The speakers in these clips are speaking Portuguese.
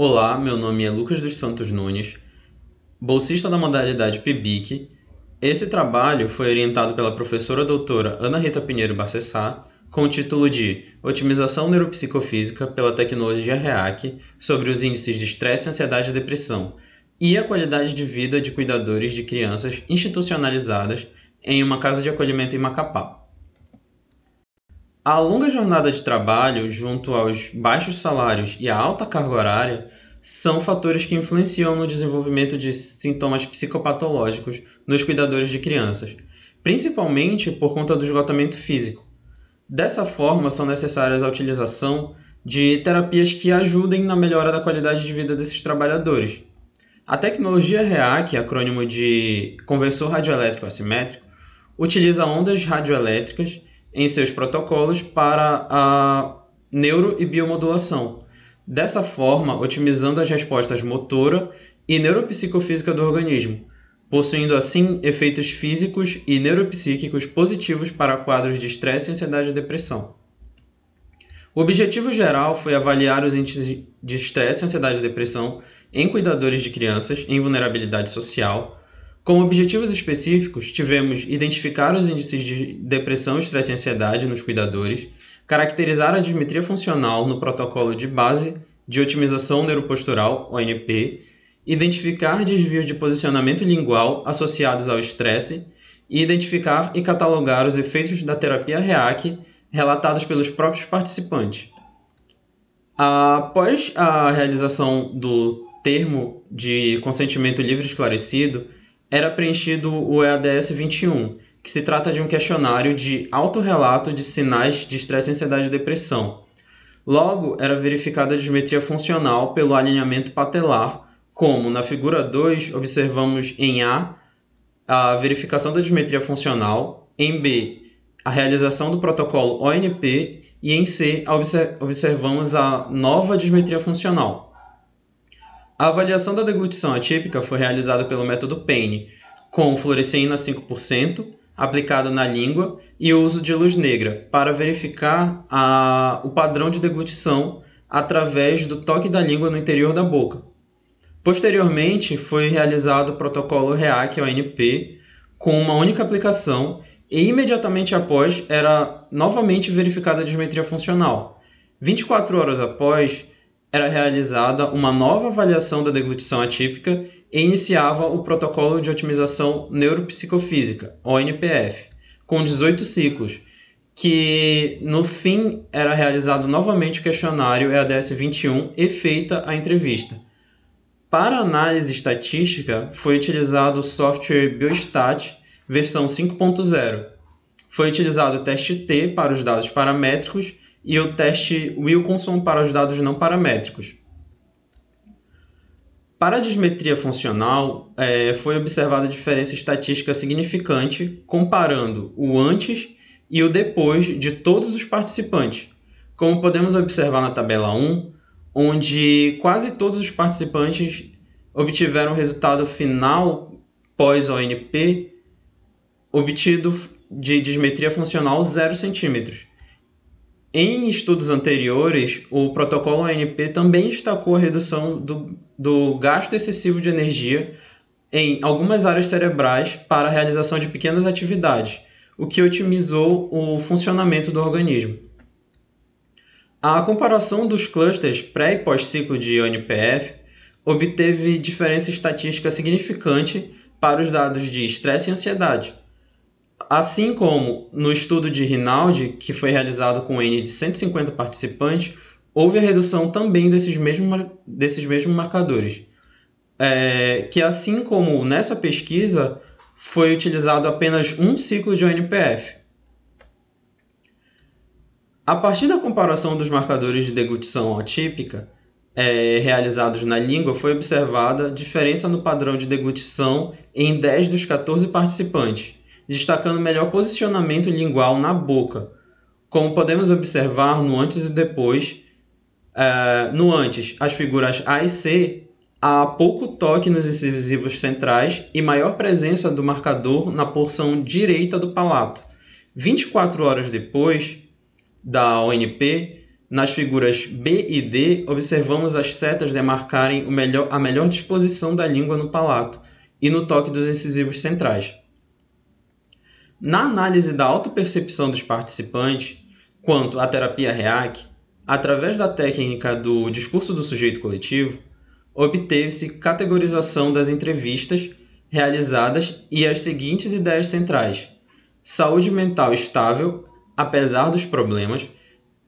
Olá, meu nome é Lucas dos Santos Nunes, bolsista da modalidade PIBIC. Esse trabalho foi orientado pela professora doutora Ana Rita Pinheiro Barcessá, com o título de Otimização Neuropsicofísica pela Tecnologia REAC sobre os índices de estresse, ansiedade e depressão e a qualidade de vida de cuidadores de crianças institucionalizadas em uma casa de acolhimento em Macapá. A longa jornada de trabalho, junto aos baixos salários e a alta carga horária, são fatores que influenciam no desenvolvimento de sintomas psicopatológicos nos cuidadores de crianças, principalmente por conta do esgotamento físico. Dessa forma, são necessárias a utilização de terapias que ajudem na melhora da qualidade de vida desses trabalhadores. A tecnologia REAC, acrônimo de Conversor Radioelétrico Assimétrico, utiliza ondas radioelétricas em seus protocolos para a neuro e biomodulação. Dessa forma, otimizando as respostas motora e neuropsicofísica do organismo, possuindo assim efeitos físicos e neuropsíquicos positivos para quadros de estresse, ansiedade e depressão. O objetivo geral foi avaliar os índices de estresse, ansiedade e depressão em cuidadores de crianças em vulnerabilidade social, como objetivos específicos, tivemos identificar os índices de depressão, estresse e ansiedade nos cuidadores, caracterizar a dismetria funcional no protocolo de base de otimização neuropostural, ONP, identificar desvios de posicionamento lingual associados ao estresse e identificar e catalogar os efeitos da terapia REAC relatados pelos próprios participantes. Após a realização do termo de consentimento livre esclarecido, era preenchido o EADS 21, que se trata de um questionário de autorrelato de sinais de estresse, ansiedade e depressão. Logo, era verificada a dismetria funcional pelo alinhamento patelar, como na figura 2 observamos em A a verificação da dismetria funcional, em B a realização do protocolo ONP e em C observamos a nova dismetria funcional. A avaliação da deglutição atípica foi realizada pelo método Payne, com fluoresceína 5% aplicada na língua e o uso de luz negra para verificar a, o padrão de deglutição através do toque da língua no interior da boca. Posteriormente, foi realizado o protocolo REAC-ONP com uma única aplicação e imediatamente após era novamente verificada a dismetria funcional. 24 horas após, era realizada uma nova avaliação da deglutição atípica e iniciava o protocolo de otimização neuropsicofísica, ONPF, com 18 ciclos, que no fim era realizado novamente o questionário EADS 21 e feita a entrevista. Para análise estatística, foi utilizado o software Biostat versão 5.0. Foi utilizado o teste T para os dados paramétricos e o teste Wilkinson para os dados não paramétricos. Para a dismetria funcional, é, foi observada diferença estatística significante comparando o antes e o depois de todos os participantes, como podemos observar na tabela 1, onde quase todos os participantes obtiveram resultado final pós-ONP obtido de dismetria funcional 0 centímetros, em estudos anteriores, o protocolo ANP também destacou a redução do, do gasto excessivo de energia em algumas áreas cerebrais para a realização de pequenas atividades, o que otimizou o funcionamento do organismo. A comparação dos clusters pré e pós-ciclo de ONPF obteve diferença estatística significante para os dados de estresse e ansiedade, Assim como no estudo de Rinaldi, que foi realizado com N de 150 participantes, houve a redução também desses mesmos, desses mesmos marcadores. É, que assim como nessa pesquisa, foi utilizado apenas um ciclo de ONPF. A partir da comparação dos marcadores de deglutição atípica é, realizados na língua, foi observada diferença no padrão de deglutição em 10 dos 14 participantes destacando melhor posicionamento lingual na boca, como podemos observar no antes e depois. Uh, no antes, as figuras A e C há pouco toque nos incisivos centrais e maior presença do marcador na porção direita do palato. 24 horas depois da ONP, nas figuras B e D, observamos as setas demarcarem melhor, a melhor disposição da língua no palato e no toque dos incisivos centrais. Na análise da autopercepção dos participantes, quanto à terapia REAC, através da técnica do discurso do sujeito coletivo, obteve-se categorização das entrevistas realizadas e as seguintes ideias centrais: saúde mental estável, apesar dos problemas,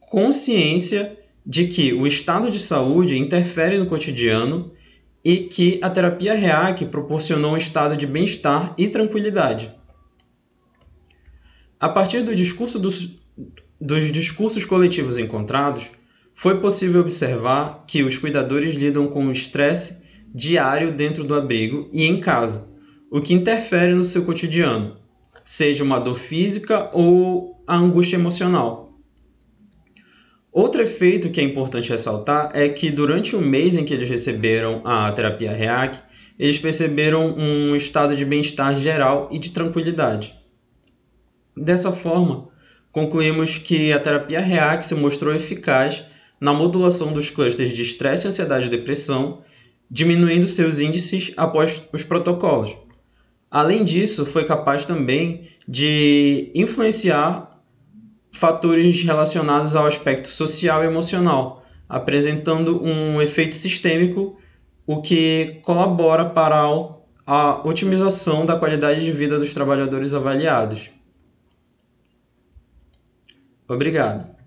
consciência de que o estado de saúde interfere no cotidiano e que a terapia REAC proporcionou um estado de bem-estar e tranquilidade. A partir do discurso dos, dos discursos coletivos encontrados, foi possível observar que os cuidadores lidam com o estresse diário dentro do abrigo e em casa, o que interfere no seu cotidiano, seja uma dor física ou a angústia emocional. Outro efeito que é importante ressaltar é que durante o mês em que eles receberam a terapia REAC, eles perceberam um estado de bem-estar geral e de tranquilidade. Dessa forma, concluímos que a terapia REAC se mostrou eficaz na modulação dos clusters de estresse, ansiedade e depressão, diminuindo seus índices após os protocolos. Além disso, foi capaz também de influenciar fatores relacionados ao aspecto social e emocional, apresentando um efeito sistêmico, o que colabora para a otimização da qualidade de vida dos trabalhadores avaliados. Obrigado.